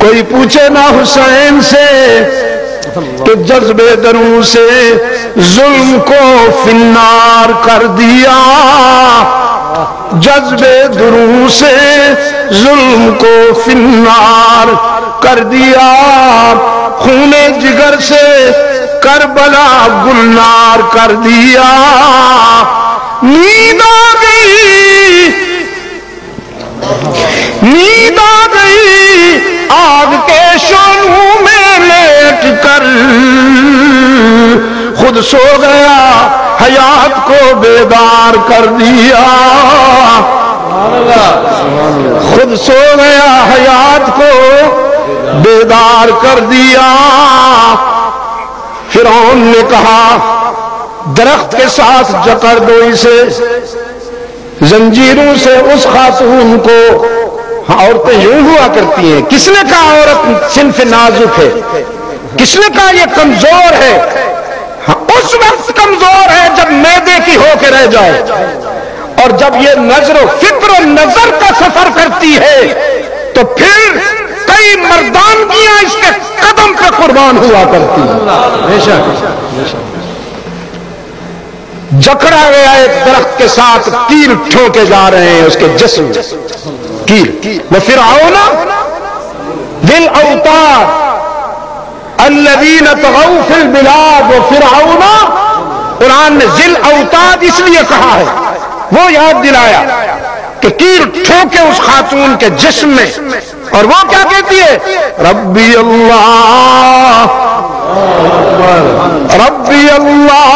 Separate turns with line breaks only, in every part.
کوئی پوچھے نہ حسین سے، تو جذبے دروں سے ظلم کو فنار کر دیا۔ جذبے دروں سے ظلم کو فنار کر دیا۔ خون جگر سے کربلا گلنار کر دیا۔ نیند آ خود سو گیا، حیات کو بیدار کر دیا۔ خود سو گیا، حیات کو بیدار کر دیا۔ فرعون نے کہا، درخت کے ساتھ جکر دو اسے۔ زنجیروں سے اس خاتون کو عورتیں یوں ہوا کرتی ہیں۔ کس نے کہا عورت صنف نازک ہے؟ کس نے کہا یہ کمزور ہے؟ ہاں، اس وقت کمزور ہے جب میدے کی ہو کے رہ جائے۔ اور جب یہ نظر و فکر و نظر کا سفر کرتی ہے، تو پھر کئی مردانگیاں اس کے قدم پہ قربان ہوا کرتی ہیں۔ جکڑا گیا ایک درخت کے ساتھ، تیر ٹھوکے جا رہے ہیں اس کے جسم۔ کیر وہ پھر آؤ نا دل اوتار الذین تغوا فی البلاد و فرعون، قرآن نے ذل اوتاد اس لیے کہا ہے، وہ یاد دلایا کہ تیر ٹھوکے اس خاتون کے جسم میں، اور وہ کیا کہتی ہے؟ ربی اللہ ربی اللہ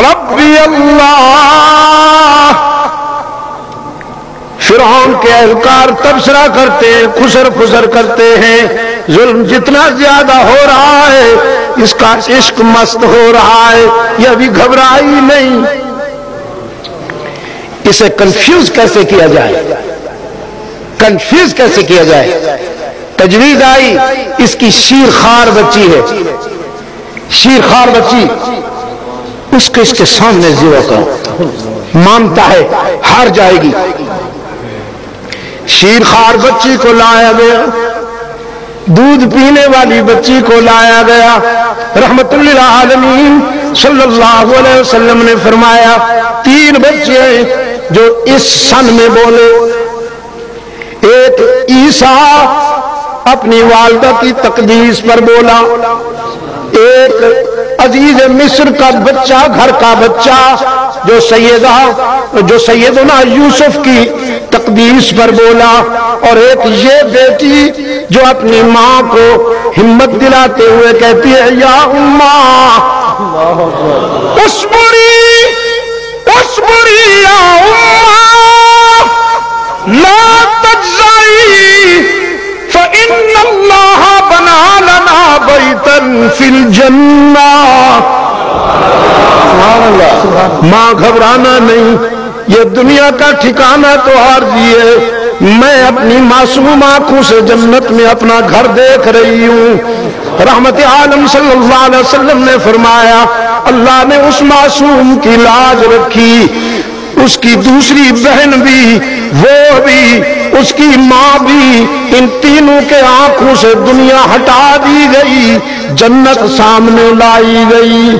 ربی اللہ۔ فرعون کے اہلکار تبصرہ کرتے ہیں، خسر خسر کرتے ہیں۔ ظلم جتنا زیادہ ہو رہا ہے، اس کا عشق مست ہو رہا ہے، یہ ابھی گھبرائی نہیں۔ اسے کنفیوز کیسے کیا جائے؟ کنفیوز کیسے کیا جائے؟ تجویز آئی، اس کی شیر خار بچی ہے۔ شیر خار بچی، اس کے اس کے سامنے زیرو کرو مانتا ہے، ہار جائے گی۔ شیر خار بچی کو لایا گیا۔ دودھ پینے والی بچی کو لایا گیا۔ رحمت اللہ عالمین صلی اللہ علیہ وسلم نے فرمایا، تین بچے جو اس سن میں بولے۔ ایک عیسیٰ اپنی والدہ کی تقدیس پر بولا۔ ایک عزیز مصر کا بچہ، گھر کا بچہ جو سیدہ، جو سیدنا یوسف کی تقدیس پر بولا اور ایک یہ بیٹی جو اپنی ماں کو ہمت دلاتے ہوئے کہتی ہے، یا اماں اس بری اس بری یا اماں لا تجزائی فإن اللہ بنا لنا بیتن فی الجنہ۔ ماں گھبرانا نہیں، یہ دنیا کا ٹھکانہ تو ہار دیے میں اپنی معصوم آنکھوں سے جنت میں اپنا گھر دیکھ رہی ہوں۔ رحمت عالم صلی اللہ علیہ وسلم نے فرمایا، اللہ نے اس معصوم کی لاج رکھی۔ اس کی دوسری بہن بھی، وہ بھی اس کی ماں بھی ان تینوں کے آنکھوں سے دنیا ہٹا دی گئی، جنت سامنے لائی گئی۔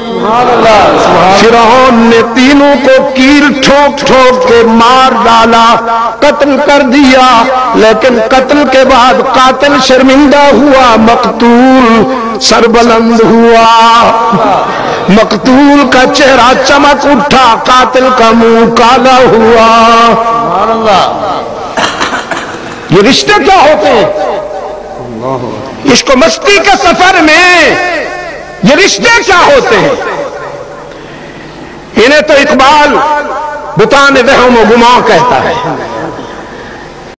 فرعون نے تینوں کو کیل ٹھوک ٹھوک کے مار ڈالا، قتل کر دیا۔ لیکن قتل کے بعد قاتل شرمندہ ہوا، مقتول سربلند ہوا۔ مقتول کا چہرہ چمک اٹھا، قاتل کا منہ کالا ہوا۔ یہ رشتے کیا ہوتے ہیں؟ اس کو مستی کے سفر میں یہ رشتے کیا ہوتے ہیں؟ انہیں تو اقبال بتان وہم و گما کہتا ہے۔